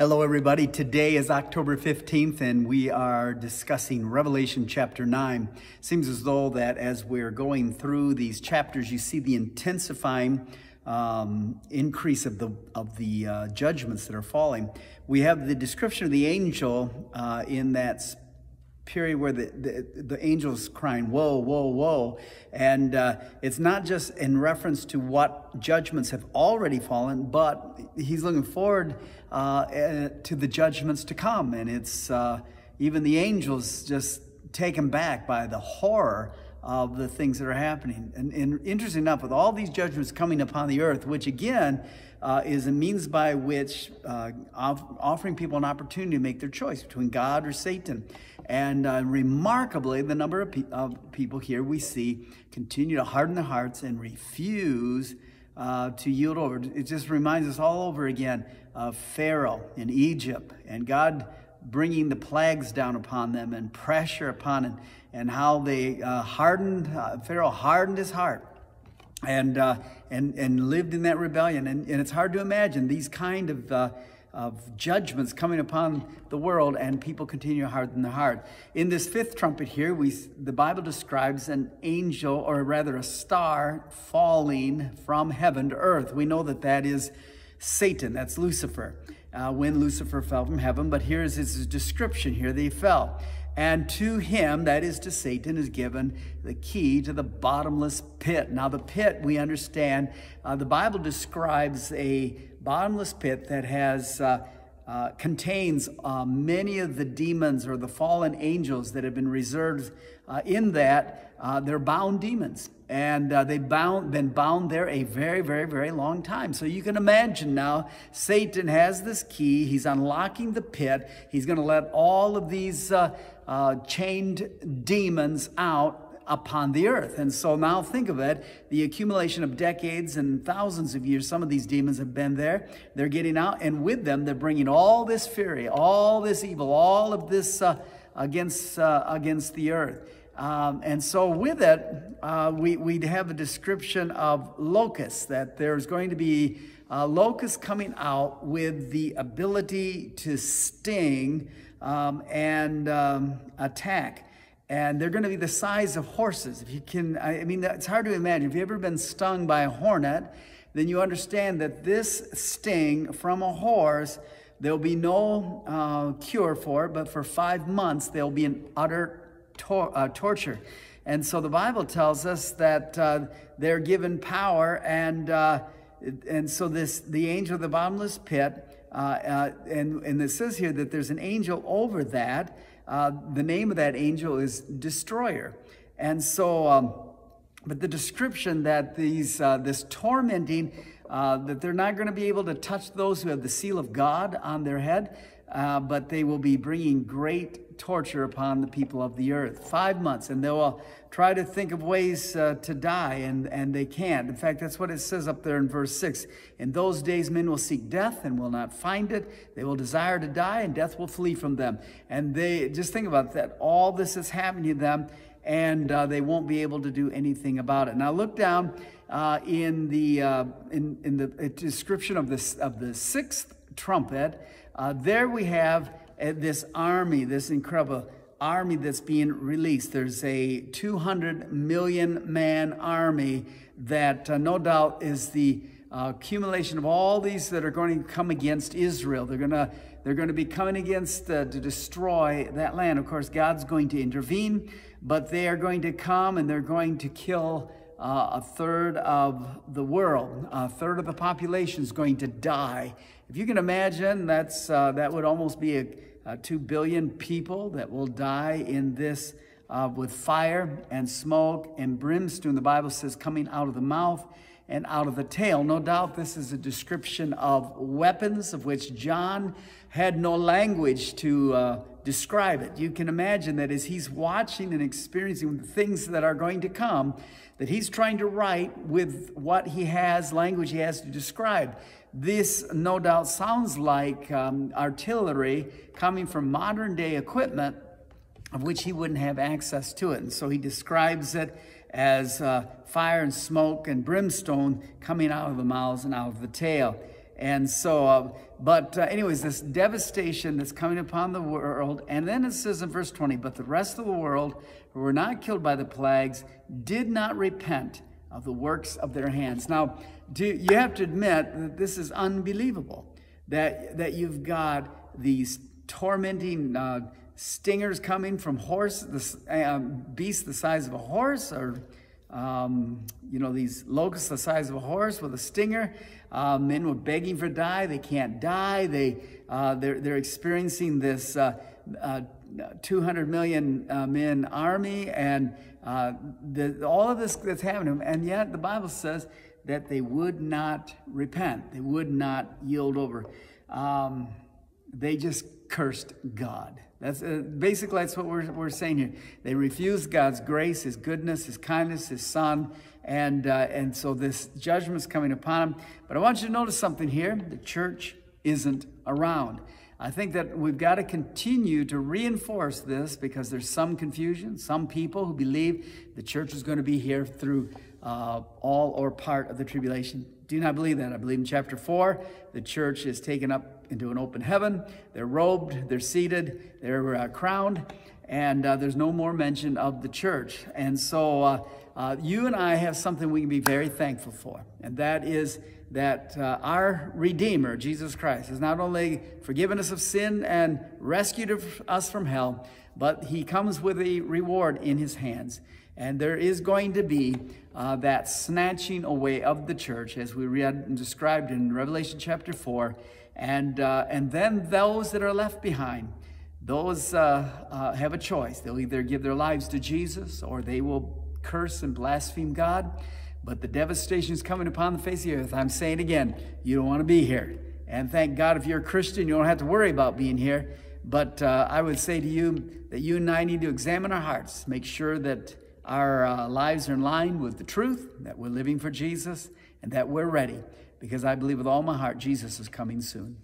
Hello, everybody. Today is October 15th, and we are discussing Revelation chapter 9. Seems as though that as we're going through these chapters, you see the intensifying um, increase of the, of the uh, judgments that are falling. We have the description of the angel uh, in that period where the, the, the angel's crying, Woe, woe, woe. And uh, it's not just in reference to what judgments have already fallen, but he's looking forward uh, eh, to the judgments to come. And it's uh, even the angels just taken back by the horror of the things that are happening. And, and interesting enough, with all these judgments coming upon the earth, which again uh, is a means by which uh, offering people an opportunity to make their choice between God or Satan. And uh, remarkably, the number of, pe- of, people here we see continue to harden their hearts and refuse uh, to yield over. It just reminds us all over again of Pharaoh in Egypt and God bringing the plagues down upon them and pressure upon it, and how they uh, hardened, uh, Pharaoh hardened his heart and, uh, and, and lived in that rebellion. And, and it's hard to imagine these kind of uh, of judgments coming upon the world, and people continue to harden their heart. In this fifth trumpet here, we, the Bible describes an angel, or rather a star, falling from heaven to earth. We know that that is Satan, that's Lucifer, uh, when Lucifer fell from heaven, but here's his description here that he fell. And to him, that is to Satan, is given the key to the bottomless pit. Now, the pit, we understand, uh, the Bible describes a bottomless pit that has. Uh, uh, contains uh, many of the demons or the fallen angels that have been reserved uh, in that. Uh, they're bound demons, and uh, they've bound, been bound there a very, very, very long time. So you can imagine now, Satan has this key. He's unlocking the pit. He's going to let all of these chained demons out upon the earth. And so now think of it the accumulation of decades and thousands of years, some of these demons have been there. They're getting out, and with them, they're bringing all this fury, all this evil, all of this uh, against, uh, against the earth. Um, and so, with it, uh, we, we have a description of locusts, that there's going to be uh, locusts coming out with the ability to sting um, and um, attack. And they're going to be the size of horses. If you can, I mean, it's hard to imagine. If you've ever been stung by a hornet, then you understand that this sting from a horse, there'll be no uh, cure for it, but for five months, there'll be an utter tor- uh, torture. And so the Bible tells us that uh, they're given power, and, uh, and so this the angel of the bottomless pit uh, uh, and, and it says here that there's an angel over that. Uh, the name of that angel is Destroyer. And so, um, but the description that these, uh, this tormenting, that they're not going to be able to touch those who have the seal of God on their head, but they will be bringing great torture upon the people of the earth. Five months, and they will try to think of ways uh, to die, and, and they can't. In fact, that's what it says up there in verse 6. In those days, men will seek death and will not find it. They will desire to die, and death will flee from them. And they just think about that. All this is happening to them, and uh, they won't be able to do anything about it. Now, look down. Uh, in the uh, in, in the description of this of the sixth trumpet, uh, there we have uh, this army, this incredible army that's being released. There's a 200 million man army that uh, no doubt is the uh, accumulation of all these that are going to come against Israel. They're going to they're going to be coming against uh, to destroy that land. Of course, God's going to intervene, but they are going to come and they're going to kill uh, a third of the world, a third of the population is going to die. If you can imagine, that's, uh, that would almost be a, a, 2 billion people that will die in this uh, with fire and smoke and brimstone, the Bible says, coming out of the mouth and out of the tail. No doubt this is a description of weapons of which John had no language to uh, describe it. You can imagine that as he's watching and experiencing the things that are going to come, that he's trying to write with what he has, language he has to describe. This, no doubt, sounds like um, artillery coming from modern day equipment of which he wouldn't have access to it. And so he describes it as uh, fire and smoke and brimstone coming out of the mouths and out of the tail. And so, uh, but uh, anyways, this devastation that's coming upon the world. And then it says in verse 20, but the rest of the world who were not killed by the plagues did not repent of the works of their hands. Now, do, you have to admit that this is unbelievable, that, that you've got these tormenting uh, stingers coming from horse, the, um, beasts the size of a horse, or um, you know, these locusts the size of a horse with a stinger. Uh, men were begging for die. They can't die. They, uh, they're, they're experiencing this uh, uh 200 million uh, men army and uh, the, all of this that's happening. And yet the Bible says that they would not repent. They would not yield over. Um, they just cursed God. That's uh, basically that's what we're, we're saying here. They refused God's grace, His goodness, His kindness, His Son, and uh, and so this judgment is coming upon them. But I want you to notice something here: the church isn't around. I think that we've got to continue to reinforce this because there's some confusion, some people who believe the church is going to be here through uh, all or part of the tribulation. Do not believe that. I believe in chapter 4, the church is taken up into an open heaven. They're robed, they're seated, they're uh, crowned, and uh, there's no more mention of the church. And so uh, uh, you and I have something we can be very thankful for, and that is that uh, our Redeemer, Jesus Christ, has not only forgiven us of sin and rescued us from hell, but he comes with a reward in his hands. And there is going to be uh, that snatching away of the church, as we read and described in Revelation chapter 4. And, uh, and then those that are left behind, those uh, uh have a choice. They'll either give their lives to Jesus or they will curse and blaspheme God. But the devastation is coming upon the face of the earth. I'm saying again, you don't want to be here. And thank God if you're a Christian, you don't have to worry about being here. But uh, I would say to you that you and I need to examine our hearts, make sure that our uh, lives are in line with the truth, that we're living for Jesus, and that we're ready. Because I believe with all my heart Jesus is coming soon.